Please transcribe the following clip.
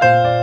Música